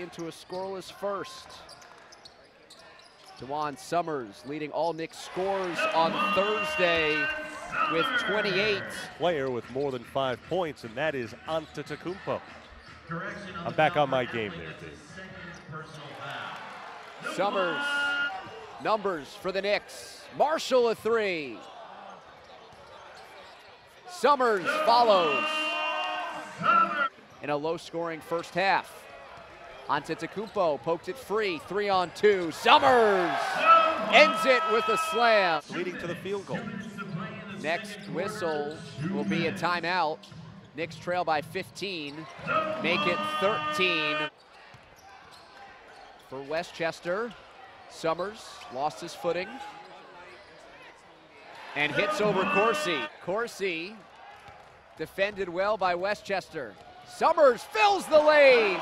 into a scoreless first. DaJuan Summers leading all Knicks scores on Thursday with 28. Player with more than five points, and that is Antetokounmpo. I'm back on my game there, Dave. Summers, numbers for the Knicks. Marshall a three. Summers follows. In a low-scoring first half. Antetokounmpo poked it free, three on two. Summers ends it with a slam. Leading to the field goal. Next whistle will be a timeout. Knicks trail by 15, make it 13. For Westchester, Summers lost his footing and hits over Corsi. Corsi defended well by Westchester. Summers fills the lane.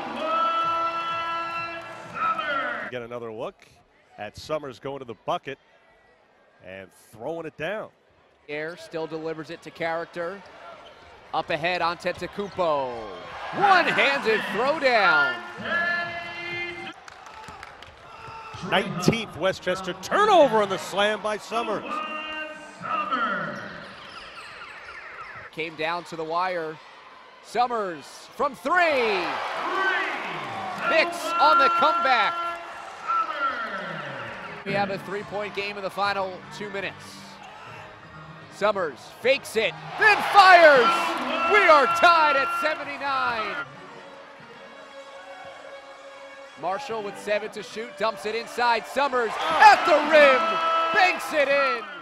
Get another look at Summers going to the bucket and throwing it down. Air still delivers it to character. Up ahead on Antetokounmpo. One-handed throwdown. 19th Westchester turnover on the slam by Summers. Came down to the wire. Summers from three. Knicks on the comeback. We have a three-point game in the final two minutes. Summers fakes it, then fires. We are tied at 79. Marshall with seven to shoot, dumps it inside. Summers at the rim, banks it in.